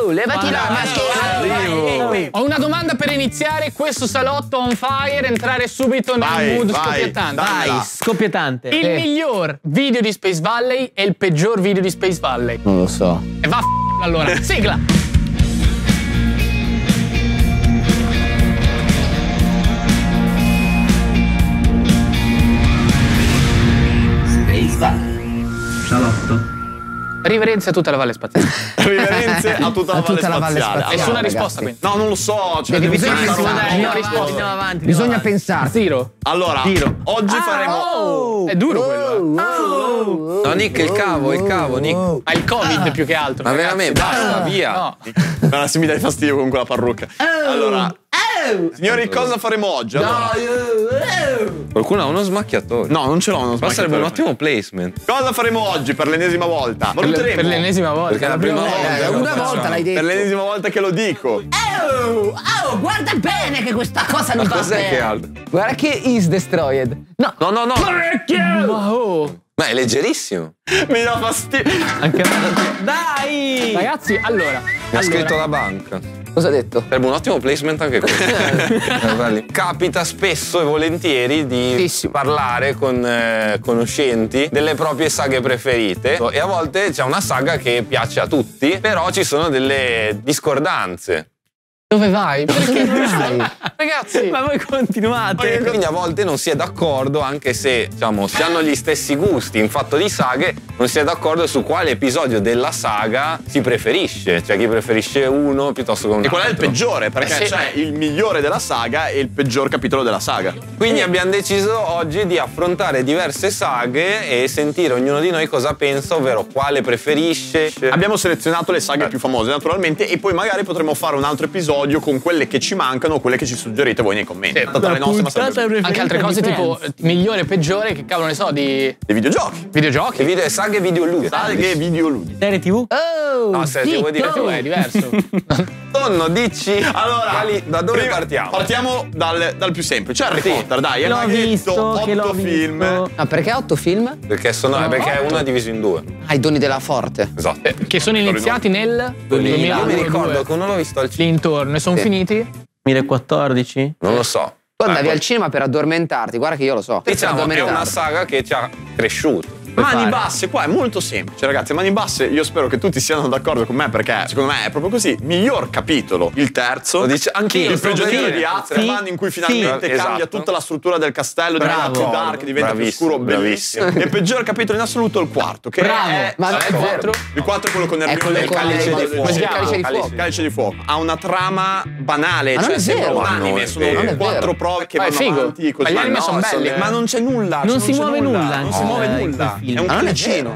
Oh, levati la maschera. Ho una domanda per iniziare questo salotto on fire, entrare subito nel Vai, mood vai, scoppiettante. dammela. Vai, scoppiettante. Il Eh. miglior video di Space Valley e il peggior video di Space Valley. Non lo so. E va a allora. Sigla. Riverenze a tutta la Valle Spaziale. Riverenze a tutta la A tutta la valle Valle spaziale. Nessuna risposta quindi. No, non lo so. Cioè, Devi devi pensare, pensare. no, risposta. Andiamo avanti. Bisogna pensarci. Zero. Allora, oggi faremo. È duro quello. eh. No, Nick, il cavo, il cavo, Nick. Ma il Covid più che altro. Ma veramente, basta, via. No. Ah, se mi dai fastidio con quella parrucca. Allora, signori, cosa faremo oggi? Allora, Qualcuno ha uno smacchiatore. no, non ce l'ho uno Ma sarebbe un smacchiatore. ottimo placement. Cosa faremo oggi per l'ennesima volta? Per, Valuteremo. per l'ennesima volta. Perché è la prima volta. Eh, una facciamo. volta l'hai Per detto. l'ennesima volta che lo dico. Oh, oh, guarda bene che questa cosa non Ma va cos'è bene. che ha? Guarda che is destroyed. No, No, no, no. Ma oh. Ma è leggerissimo. Mi dà fastidio. Anche a me. Dai! Ragazzi, allora. Mi ha allora, scritto la banca. Cosa ha detto? Sarebbe un ottimo placement anche questo. Eh. Capita spesso e volentieri di Tantissimo. parlare con eh, conoscenti delle proprie saghe preferite e a volte c'è una saga che piace a tutti, però ci sono delle discordanze. Dove vai? Perché non vai? Ragazzi, Ma voi continuate. Quindi a volte non si è d'accordo, anche se diciamo, si hanno gli stessi gusti in fatto di saghe, non si è d'accordo su quale episodio della saga si preferisce. Cioè chi preferisce uno piuttosto che un E qual è il altro. peggiore? Perché Eh sì. c'è il migliore della saga e il peggior capitolo della saga. Quindi abbiamo deciso oggi di affrontare diverse saghe e sentire ognuno di noi cosa pensa, ovvero quale preferisce. Abbiamo selezionato le saghe più famose, naturalmente, e poi magari potremo fare un altro episodio con quelle che ci mancano quelle che ci suggerite voi nei commenti. Sì. Tanto le nostre, ma sarebbe- anche altre cose tipo migliore e peggiore, che cavolo ne so, di dei videogiochi. Videogiochi. video, saghe videoludiche. Saghe videoludiche. Serie TV? Oh, No, se ti vuoi dire Tu è diverso. Tonno, dici Allora, quali- da dove prima- partiamo? Partiamo dal, dal più semplice, Harry Potter, dai, è visto, otto film. Ma perché otto film? Perché, sono, eh, perché uno è diviso in due. Ah, i doni della forte. Esatto. Eh, che sono iniziati nel Io mi 2002. ricordo che uno l'ho visto al cinema. L'intorno e sono Sì. finiti? 2014? Non lo so. Tu andavi Eh, al cinema per addormentarti, guarda che io lo so. Diciamo che è una saga che ci ha cresciuto. Mani fare? basse, qua è molto semplice, ragazzi. Mani basse, io spero che tutti siano d'accordo con me perché secondo me è proprio così. Miglior capitolo, il terzo. Lo dice anch'io. il prigioniero Sì, di Azkaban, sì, in cui sì. finalmente cambia Esatto. tutta la struttura del castello, diventa più dark, diventa più scuro, bellissimo. E il peggior capitolo in assoluto è il quarto, che Bravo. è Ma è vero. Il 4 è quello con Hermione e il calice il- di fuoco. chiama? Calice di fuoco. Calice di fuoco. Ha una trama banale, Ma cioè sembra un anime, sono quattro prove che vanno avanti così. Ma gli anime no, sono belli, eh. Ma non c'è nulla, Non si muove nulla Non si in- muove nulla. Film. È un Ma non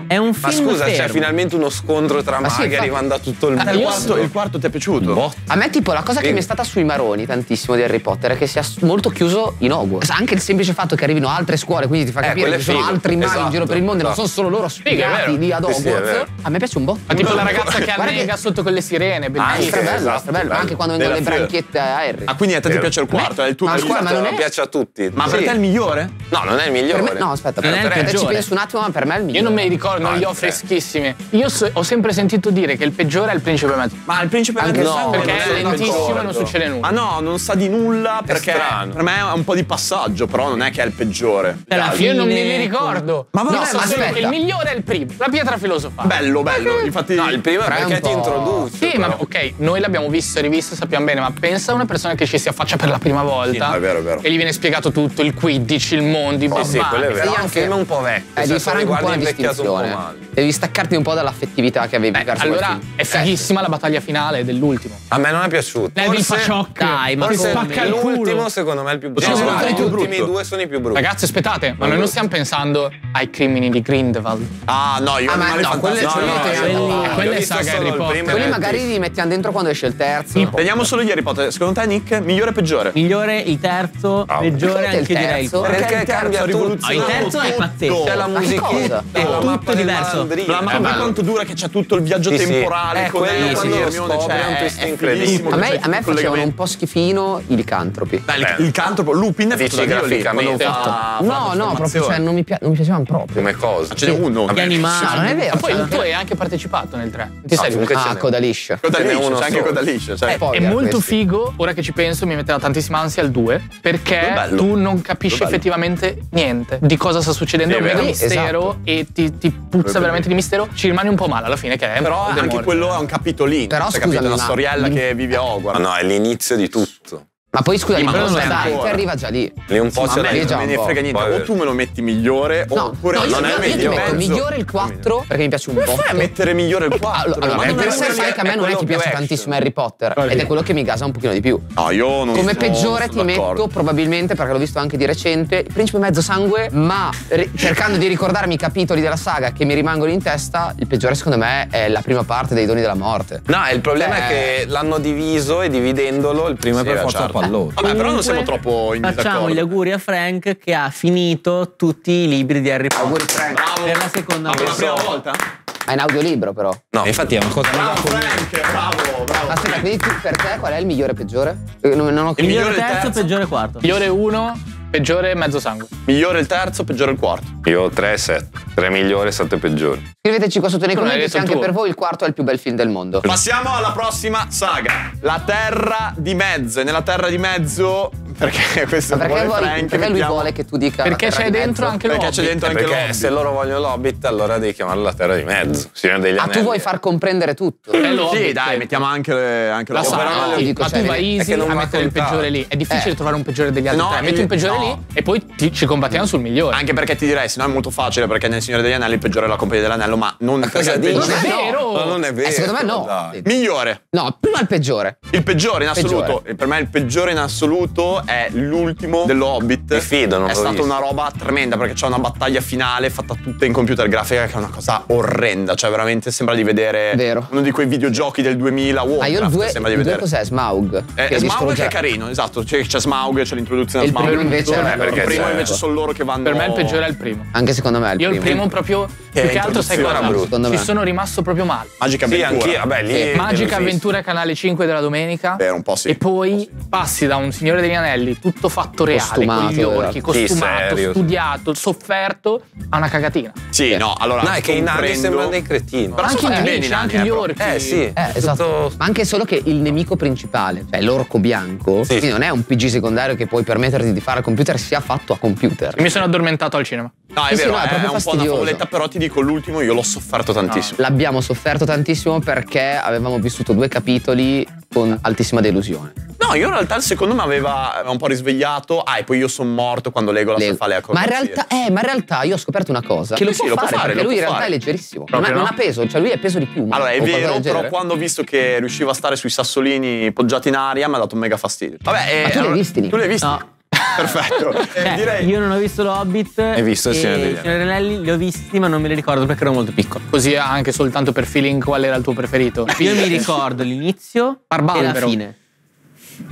è un Ma film scusa, c'è fermo. finalmente uno scontro tra Ma sì, maghi infatti. arrivando a tutto il Il mondo. quarto, il quarto ti è piaciuto? Boh. A me tipo la cosa che Sì. mi è stata sui maroni tantissimo di Harry Potter è che sia molto chiuso in Hogwarts. Anche il semplice fatto che arrivino altre scuole, quindi ti fa Eh, capire che ci sono altri maghi in Esatto, giro per il mondo e non esatto. sono solo loro spiegati lì ad Sì, sì, Hogwarts. a me piace un botto. Ma tipo la ragazza che annega sotto con le sirene, Ah, strabello, esatto, bello. Anche quando vengono le branchiette a Harry. Ah, quindi a te ti piace il quarto, è il tuo Ma preferito. scusa, ma non è- piace a tutti. Ma per Sì. te è il migliore? No, non è il migliore. no, aspetta, Non il ci penso un attimo, ma per me è il migliore. Io non me li ricordo, non Ah, li ho freschissimi. Io so- ho sempre sentito dire che il peggiore è il principe Matteo. Ma il principe del no, Perché non è lentissimo e non succede nulla. Ma no, non sa di nulla perché per me è un po' di passaggio, però non è che è il peggiore. Per Io non me li ricordo. Ma va- Io no, so ma solo aspetta. che il migliore è il primo, la pietra filosofale. Bello, bello. Infatti, No, il primo è è perché ti introduce. Sì, ma ok, noi l'abbiamo visto e rivisto, sappiamo bene, ma pensa a una persona che ci si affaccia per la prima volta. Sì, è vero, è vero. E gli viene spiegato tutto, il Quidditch, il mondo, i Oh, sì, quello è vero. È anche- un po' vecchio. Eh, devi cioè, fare un po' po' distinzione. male. Devi staccarti un po' dall'affettività che avevi Beh, verso allora è fighissima la battaglia finale dell'ultimo. A me non è piaciuto. Levi Forse- Shock. Dai, ma Forse spacca il l'ultimo culo. secondo me è il più brutto. sì, No, sì, gli più ultimi brutto. due sono i più brutti. Ragazzi, aspettate, ma noi non stiamo pensando ai crimini di Grindelwald. Ah, no, io Ah, ma no, quelle- no, no, quelle solo Harry il Potter. Quelli il magari li mettiamo dentro quando esce il terzo. Vediamo solo gli Harry Potter. Secondo te, Nick, migliore o peggiore? Migliore, il terzo, peggiore Perché il anche direi il. Perché il terzo cambia tutto. Ah, il terzo è pazzesco. C'è la che cosa? È La tutto diverso. La mappa Eh, ma quanto dura che c'è tutto il viaggio Sì, sì. temporale Eh, con quello Elsie, quando scopri cioè, è un twist è incredibile. fighissimo, A me, c'è a me facevano un po' schifino i licantropi. Il- Eh. cantropo, Lupin è fatto graficamente. la No, no, proprio cioè, non, mi non mi piacevano proprio. Come cosa? Ce n'è uno. Gli animali. No, non è vero. Poi cioè, tu hai anche partecipato nel 3. Ti sei comunque Ah, n'è. coda liscia. Coda Ce n'è liscia, uno c'è anche solo. coda liscia. cioè. È molto figo, ora che ci penso, mi metteva tantissima ansia il 2, perché È tu non capisci È effettivamente niente di cosa sta succedendo, è un Sì, è vero. Mistero e ti, ti puzza veramente di mistero, ci rimani un po' male alla fine, che è Però anche quello è un capitolino. Però, cioè, scusami, capito? È una ma- storiella che vive a Ma Hogwarts. no, è l'inizio di tutto. Ma poi scusa, sì, l'imposta arriva già lì. Lì un po' sì, c'è non me ne frega niente. Poi... O tu me lo metti migliore, no, oppure no, io, non io, è meglio. Io ti metto migliore il 4 perché mi piace un po'. Come fai a mettere migliore il 4? Allora, allora ma non sai fare che a me non è che piace tantissimo Harry Potter. Ed è quello che mi gasa un pochino di più. No, io non Come peggiore ti metto, probabilmente, perché l'ho visto anche di recente, Principe Mezzo Sangue, ma cercando di ricordarmi i capitoli della saga che mi rimangono in testa, il peggiore secondo me è la prima parte dei Doni della Morte. No, il problema è cioè che l'hanno diviso e dividendolo il primo è per forza 4 allora. Vabbè, però non siamo troppo in Facciamo disaccordo. gli auguri a Frank che ha finito tutti i libri di Harry Potter. Auguri Frank. Bravo. Per la seconda volta. Per La prima volta? Ma è un audiolibro però. No, infatti è una cosa Bravo Frank, bravo, bravo. Aspetta, quindi per te qual è il migliore e peggiore? Eh, non, ho capito. Il migliore terzo, terzo, peggiore quarto. Migliore uno, peggiore mezzo sangue. Migliore il terzo, peggiore il quarto. Io 3 e 7. 3 migliore, 7 peggiori. Scriveteci qua sotto nei commenti se anche tuo. per voi il quarto è il più bel film del mondo. Passiamo alla prossima saga. La Terra di Mezzo. E nella Terra di Mezzo, perché questo perché, vuole vuoi- Frank, perché lui vuole che tu dica Perché c'è di dentro anche Perché l'Hobbit. c'è dentro anche Perché l'Hobbit. se loro vogliono l'Hobbit, allora devi chiamarlo la terra di mezzo. Signore degli Ah, Anelli. tu vuoi far comprendere tutto. È l'Hobbit. Sì, dai, mettiamo anche, le- anche La saga, però no, dico, ma cioè, tu vai easy a mettere il peggiore lì. È difficile Eh. trovare un peggiore degli altri No, tre. Metti il- un peggiore no. lì e poi ti- ci combattiamo sul migliore. Anche perché ti direi, se no è molto facile, perché nel Signore degli Anelli il peggiore è la Compagnia dell'Anello, ma non Ma cosa perché il dici? Non è peggiore- vero! Non è vero. Eh, secondo me no. Migliore. No, prima il peggiore. Il peggiore in assoluto, Peggiore. per me il peggiore in assoluto è l'ultimo dello Hobbit. Mi fido, non È stata visto. una roba tremenda perché c'è una battaglia finale fatta tutta in computer grafica che è una cosa orrenda. Cioè, veramente sembra di vedere Vero. uno di quei videogiochi del 2000 Ah, io il Warcraft. 2 sembra di il due vedere. cos'è? Smaug. Eh, che Smaug distrugge- è carino, esatto. C'è, c'è Smaug, c'è l'introduzione a il Smaug. primo invece Eh, è- perché il primo invece sono loro che vanno. Per me il peggiore è il primo. Anche secondo me è il Io il primo. primo proprio Che più che altro sai cosa? Secondo Ci sono rimasto proprio male. Magica Sì, avventura. Vabbè, lì. Magica avventura canale 5 della domenica. Beh, un po' sì. E poi passi da un Signore degli Anelli tutto fatto reale, Costumato, con gli orchi, costumato, Sì, serio. studiato, sofferto, a una cagatina. Sì, no, allora. No, è che i nani sembrano dei cretini. Però anche i sono fatti nemici, bene i nani, anche eh, gli orchi. Eh sì. Eh, esatto. Tutto- Ma anche solo che il nemico principale, cioè l'orco bianco, quindi non è un PG secondario che puoi permetterti di fare al computer, sia fatto a computer. Mi sono addormentato al cinema. No, è Sì, sì, vero, no, è è, proprio un po' una favoletta, però ti dico l'ultimo io l'ho sofferto tantissimo. L'abbiamo sofferto tantissimo perché avevamo vissuto due capitoli con altissima delusione. No, io in realtà il secondo mi aveva, un po' risvegliato. Ah, e poi io sono morto quando Legolas Le- fa le ma, in acrobazie. realtà, eh, ma in realtà io ho scoperto una cosa: che lo Sì, può sì, lo può fare, fare, perché lo lui in realtà fare. è leggerissimo. Non, ha- non no? ha peso, cioè lui è peso di piuma. Allora, è vero, però quando ho visto che riusciva a stare sui sassolini poggiati in aria mi ha dato un mega fastidio. Vabbè, eh, Ma tu li hai allora- visti? Tu li hai visti? No. Perfetto. Eh, direi Io non ho visto l'Hobbit. Hai visto il Signore degli Anelli li ho visti, ma non me li ricordo perché ero molto piccolo. Così anche soltanto per feeling qual era il tuo preferito. Io mi ricordo l'inizio e la fine.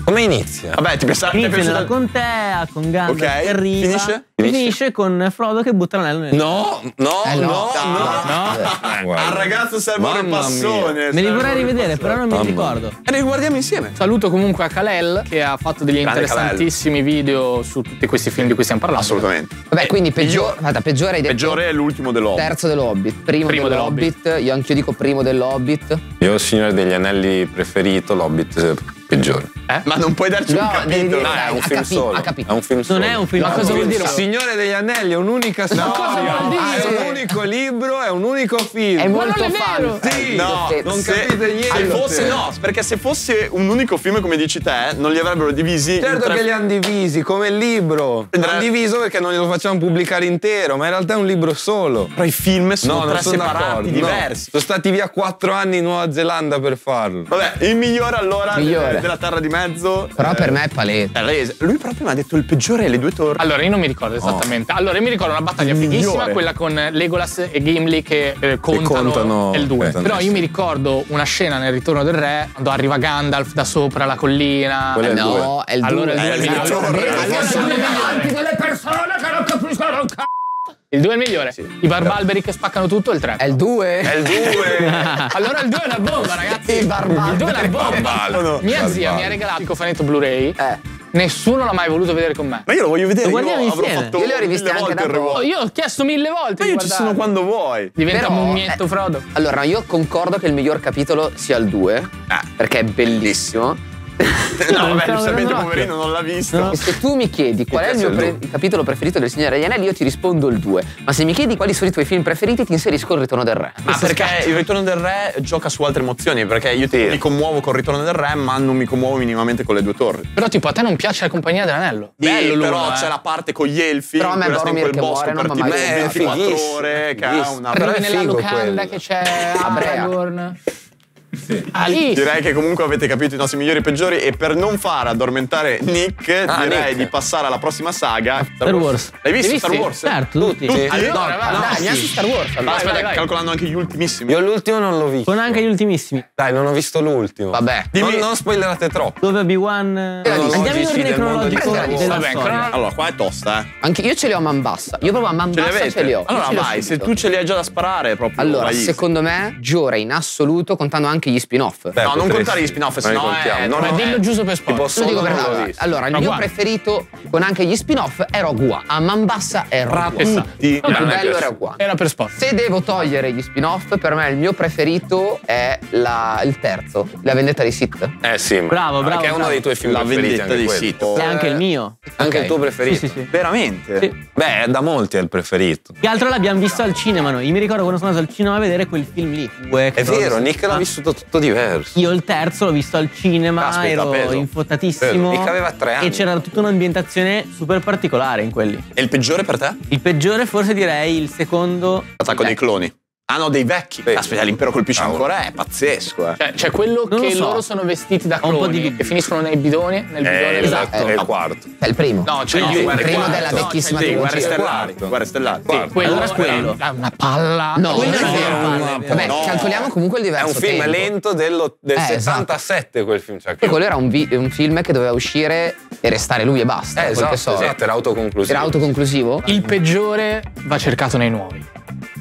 Come inizia? Vabbè, ti pensa- ti è Inizia nella contea con Gandalf Ok, che arriva. finisce? e Finisce con Frodo che butta l'anello nel No, no, Eh, no, no. no. No? Eh, guarda. Al ragazzo il Mamma passone. Me li vorrei rivedere, però non mi Mamma ricordo. E li riguardiamo insieme. Saluto comunque a Kalel che ha fatto degli Grande interessantissimi video su tutti questi film di cui stiamo parlando. Assolutamente. Vabbè, quindi peggiore, guarda, peggiore hai detto Peggiore è l'ultimo dell'uomo. terzo dell'Hobbit, primo, Primo dell'Hobbit, io anch'io dico primo dell'Hobbit. Io ho il Signore degli Anelli preferito, l'Hobbit eh, peggiore. Ma non puoi darci No, un devi capitolo. dire- No, è un film solo. ha capito. È un film solo. Non è un film Ma cosa vuol dire? Il Signore degli Anelli è un'unica storia. cosa vuol dire? Ah, è un unico libro, è un unico film. È molto non è vero. fan. Sì, Eh, No, non capite niente. Se fosse, no, perché se fosse un unico film come dici te, non li avrebbero divisi Certo tre che li hanno divisi, come il libro. Eh. L'hanno diviso perché non glielo facciamo pubblicare intero, ma in realtà è un libro solo. Però i film sono No, tre sono separati, d'accordo. no. diversi. Sono stati via quattro anni in Nuova Zelanda per farlo. Vabbè, il migliore allora Migliore. De- della Terra di Mezzo. Però eh, per me è palese. è Rese. Lui proprio mi ha detto il peggiore è le due torri. Allora, io non mi ricordo esattamente. Allora, io mi ricordo una battaglia fighissima, quella con Legolas e Gimli che eh, contano, contano il 2. Petanese. Però io mi ricordo una scena nel Ritorno del Re, quando arriva Gandalf da sopra la collina. Quello è il No, due. è il Allora due. è il Eh, migliore. il migliore. Allora sono davanti delle persone che non capiscono un c***o. Il 2 è il migliore. I barbalberi che spaccano tutto, il 3. È il 2? È il 2. Allora il 2 è una bomba, ragazzi. I barbalberi. Il 2 è una bomba. Barbalberi. Mia zia mi ha regalato il cofanetto Blu-ray. Eh. Nessuno l'ha mai voluto vedere con me. Ma io lo voglio vedere. Lo io guardiamo avrò insieme. fatto Io le ho riviste anche da. Oh, io ho chiesto mille volte. Ma io ci sono quando vuoi. Diventa Però, mummietto eh, Frodo. Allora, io concordo che il miglior capitolo sia il 2, perché è bellissimo. No, vabbè, giustamente poverino non l'ha visto. No. E se tu mi chiedi qual è il mio pre- capitolo preferito del Signore degli Anelli, io ti rispondo il 2. Ma se mi chiedi quali sono i tuoi film preferiti, ti inserisco il Ritorno del Re. Ma perché il Ritorno del Re gioca su altre emozioni? Perché io Sì. mi commuovo con il Ritorno del Re, ma non mi commuovo minimamente con le due torri. Però tipo a te non piace la compagnia dell'anello. Sì, Bello l'uno, però eh. c'è la parte con gli elfi. Però a me Boromir quel che bosco muore non per mi ha tipo mai- Beh, è 24 fighissimo, ore. Che ha una. Però Arrivi è nella figo locanda che c'è Abrea. Aragorn. Lì. Direi che comunque avete capito i nostri migliori e peggiori e per non far addormentare Nick Ah, direi Nick. di passare alla prossima saga. Star Wars. L'hai visto Star? Wars? Certo, tutti. Tutti? Allora, vai, Dai, dai, andiamo su Star Wars. Allora. aspetta, vai, vai. calcolando anche gli ultimissimi. Io l'ultimo non l'ho visto. Con anche gli ultimissimi. Dai, non ho visto l'ultimo. Vabbè. Non, Dimmi- non spoilerate troppo. Dove Obi-Wan. eh, Cronologici Andiamo in ordine cronologico Star Wars. della Vabbè, storia. cronologico. Allora, qua è tosta, eh. Anche io ce li ho a man bassa. Io proprio a man Ce bassa ce li ho. Allora vai, se tu ce li hai già da sparare, proprio. Allora, secondo me, Giora in assoluto, contando anche gli spin-off. Beh, No, non contare gli spin-off, sennò contiamo. è- No, no, dillo giusto per sport. Lo dico per no. Allora, il Ma mio guarda. preferito con anche gli spin-off è Rogue One. A man bassa è Rogue One. Il più bello è. Rogue One. Era per sport. Se devo togliere gli spin-off, per me il mio preferito è la- il terzo, La vendetta dei Sith. Eh sì, Bravo, bravo, Perché è uno dei tuoi film La preferiti vendetta anche quello. Sith. È anche il mio. Anche il tuo preferito. Sì, sì, sì. Veramente? Sì. Beh, da molti è il preferito. Che altro l'abbiamo visto al cinema noi. Io mi ricordo quando sono andato al cinema a vedere quel film lì. Uè, È vero, Nick l'ha Ah. vissuto tutto diverso. Io il terzo l'ho visto al cinema, Caspita, ero peso. infotatissimo. Nick aveva tre anni. E c'era tutta un'ambientazione super particolare in quelli. E il peggiore per te? Il peggiore forse direi il secondo. Attacco dei cloni. Ah no, dei vecchi. Sì. Aspetta, l'impero colpisce Cavolo. ancora, è pazzesco, eh. Cioè, c'è quello Non lo che so. loro sono vestiti da Ho un po' cloni di- che finiscono nei bidoni. Nel È bidone il, esatto. è il quarto. È il primo. No, c'è No, il Guerre primo Stellari. della No, vecchissima sì, trilogia. Guerre stellari. Quarto. Guerre stellari. Quarto. Quello Allora è quello. una- una palla. No, Quello non è è vero. Vabbè, no. calcoliamo comunque il È diverso un film tempo. lento dello- del Eh, esatto. 77 quel film. Cioè, E quello era un, vi- un film che doveva uscire e restare lui e basta. eh, esatto, so. esatto, era autoconclusivo. Era autoconclusivo? Il peggiore va cercato nei nuovi.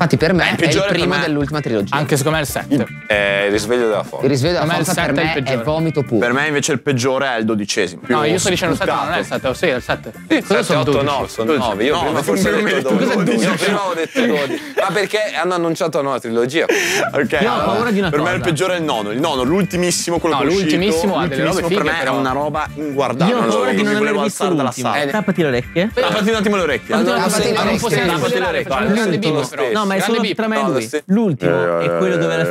Infatti, per me Eh, il è il primo me- dell'ultima trilogia. Anche secondo me è il 7. È il risveglio della Il forza. risveglio della Per me il forza per è il me è vomito puro. Per me invece il peggiore è il dodicesimo. No, io sto dicendo il 7, ma non è il sputtato. 7. Sì, è il 7. Sì, Cosa 7, sono 8, 12? 9, sono 9. Io No, prima ma forse ho detto li- cosa è 12. Io 12? prima ho detto 12. Ma perché hanno annunciato una nuova trilogia? Ok. Io ho paura di una per me il peggiore è il nono. Il nono, l'ultimissimo, quello No, che è uscito. l'ultimissimo ha delle robe L'ultimissimo per me è una roba inguardabile. Io ho Non paura so, di non mi volevo visto alzare dalla sala. Tappati le orecchie. Tappati un attimo le orecchie. Ma non possiamo Tappati le orecchie. No, ma è solo tra me e lui. L'ultimo è quello dove la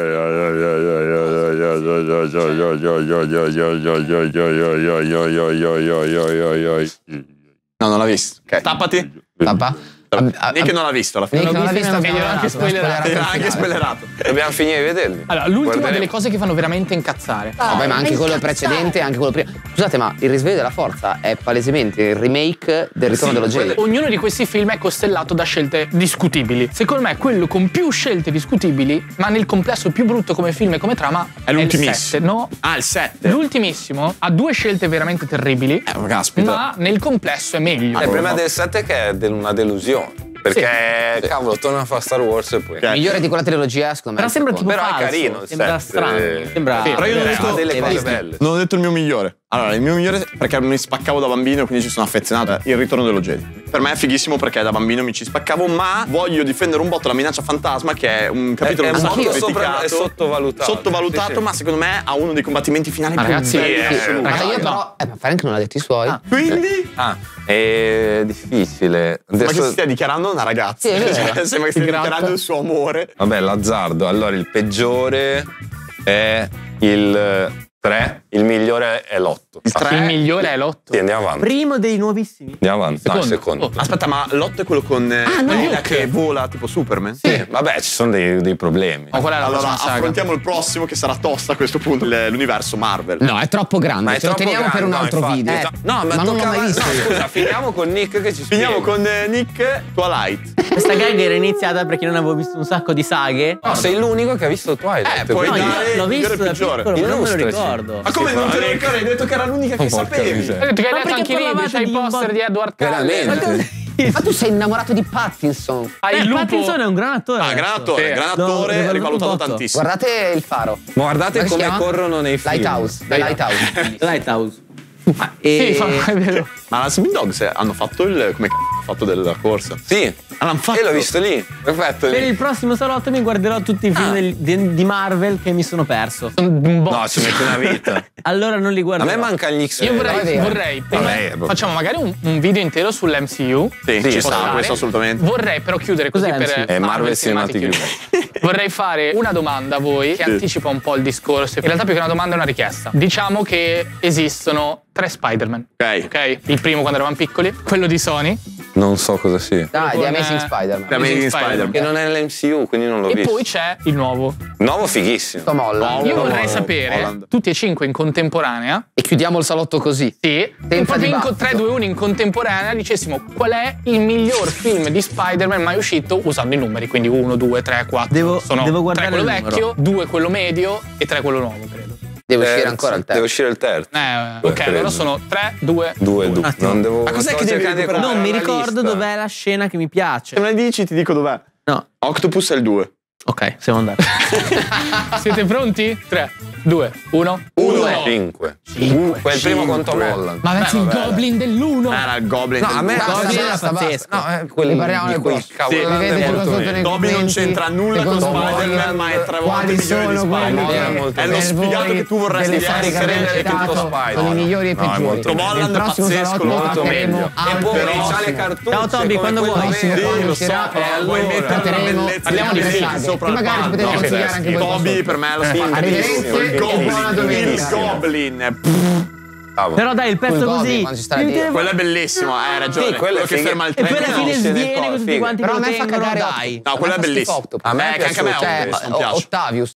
No, non l'ha visto. Ok. Tappati. Tappa? Ah, Nick non l'ha visto alla fine. Nick non l'ha visto, E gliel'ho anche spoilerato. Era anche spoilerato. Dobbiamo finire di vederli. Allora, l'ultima Guarderemo. delle cose che fanno veramente incazzare. Vabbè, ma anche quello precedente, anche quello prima. Scusate, ma il risveglio della forza è palesemente il remake del ritorno dello Jedi. Ognuno di questi film è costellato da scelte discutibili. Secondo me, quello con più scelte discutibili, ma nel complesso più brutto come film e come trama, È il l'ultimissimo. 7. No, Ah, il 7. l'ultimissimo ha due scelte veramente terribili, Eh, ma caspita. ma nel complesso è meglio. Il problema del 7 è che è una delusione. Perché, cavolo, torna a fare Star Wars e poi. Il migliore di quella trilogia, secondo me. Però è sembra tipo Però è falso. carino il Sembra set. strano. Eh, Sembra sì, Però io non ho detto delle cose belle. Non ho detto il mio migliore. Allora, il mio migliore perché mi spaccavo da bambino e quindi ci sono affezionato. è Il ritorno dello Jedi. Per me è fighissimo perché da bambino mi ci spaccavo, ma voglio difendere un botto la minaccia fantasma, che è un capitolo È- è molto criticato, sopra- è sottovalutato. Sottovalutato, Sì, sì. ma secondo me ha uno dei combattimenti finali Ma più ragazzi, belli eh, assoluti. Ma ragazzi, io però. Eh, ma Frank non ha detto i suoi. Quindi. Ah, è difficile. Ma che Adesso- si stia dichiarando una ragazza. Sì. Cioè, sembra che stia dichiarando il suo amore. Vabbè, l'azzardo. Allora, il peggiore è il 3, il migliore è l'8. Il tre- Il migliore è l'otto. Sì, andiamo avanti. Primo dei nuovissimi. Andiamo avanti. No, il Secondo. secondo. Oh. Aspetta, ma l'otto è quello con eh, no, quella Luke. che vola tipo Superman? Sì, vabbè, ci sono dei, dei problemi. Ma qual è la Allora, affrontiamo il prossimo che sarà tosta a questo punto, l'universo Marvel. No, è troppo grande. Ma è Ce lo teniamo per un grande, altro no, video. Eh, no, ma, ma non l'ho mai visto. no, scusa, finiamo con Nick che ci Finiamo con eh, Nick Twilight. Questa gag era iniziata perché non avevo visto un sacco di saghe. No, sei l'unico che ha visto Twilight. Eh, puoi quindi- No, l'ho il migliore visto da peggiore. piccolo, non me lo. Ricordo. Ma come Sì, non te lo ricordi? Hai detto che era l'unica che Oh, porca sapevi. miseria. Hai detto che hai Ma letto perché anche i libri, c'hai i poster di Edward Cullen. Ma tu sei innamorato di Pattinson. Hai Eh, il lupo. Pattinson è un gran attore. Ah, gran attore, Sì. gran attore, rivalutato rivalutato tantissimo. Guardate il faro. Ma guardate Come come chiama? corrono nei film. Lighthouse. The Lighthouse. Lighthouse. Ma, Sì, e... fa- è vero. Ma la Sleeping Dogs eh, hanno fatto il. come c***o fatto della corsa? Sì. Ah, l'hanno fatto. Io l'ho visto lì. Perfetto. Per il prossimo salotto mi guarderò tutti i film del- di, di Marvel che mi sono perso. No, ci mette una vita. Allora non li A guarderò. me mancano gli X. Io vorrei, vorrei prima- facciamo magari un, un video intero sull'MCU. Sì, Sì, ci sta, questo assolutamente. Vorrei però chiudere così Cos'è per MCU? È Marvel Cinematic Universe. Vorrei fare una domanda a voi che Sì. anticipa un po' il discorso. In realtà più che una domanda è una richiesta. Diciamo che esistono tre Spider-Man. Ok. Ok? Il primo quando eravamo piccoli, quello di Sony. Non so cosa sia. Dai, Con, The Amazing eh, Spider-Man. The Amazing Spider-Man. Che non è nell'MCU, quindi non l'ho E visto. poi c'è il nuovo. Nuovo fighissimo. Tom Holland. Io vorrei no, sapere, Holland. tutti e cinque in contemporanea, E chiudiamo il salotto così. sì, e Senza proprio in dibattito. 3, 2, 1 in contemporanea dicessimo qual è il miglior film di Spider-Man mai uscito usando i numeri, quindi 1, 2, 3, 4. Devo- Sono devo 3 guardare quello il numero. vecchio, 2 quello medio e 3 quello nuovo, credo. Deve uscire Terzo. ancora il Deve terzo. uscire il terzo. Eh, ok, credo. allora sono 3, 2, Due, due. attimo. Non devo. Ma cos'è che devi recuperare? Non mi ricordo dov'è la scena che mi piace. Se me la dici, ti dico dov'è. No. Octopus è il 2. Ok, siamo andati. Siete pronti? 3, 2, 1. Uno, Uno. cinque. Uh, Quel primo con Tom Cinque. Holland. Ma avete il Goblin dell'1. Era il Goblin. No, a me Goblin era pazzesco. No, eh, quelli Ne parliamo di quei nei Goblin non c'entra nulla con Spider-Man, ma è tre volte quali migliore di sono Spider-Man. È lo sfigato che tu vorresti che essere che tutto Spider-Man. sono i migliori e peggiori. molto Tom Holland Nel è pazzesco, molto meglio. E poi c'ha le cartucce. Ciao, Toby, come quando vuoi? Sì, quando lo so, però e vuoi mettere una bellezza parliamo di sopra Che il magari palco. potete No, consigliare anche voi. Toby per me è lo Eh, e Goblin. Goblin. Però dai, il pezzo così. Quello è bellissimo, hai ragione. Quello che ferma il E treno. poi alla fine sviene tutti quanti Però a me fa cagare dai. No, quello è bellissimo. A me che anche a me Cioè. Ottavius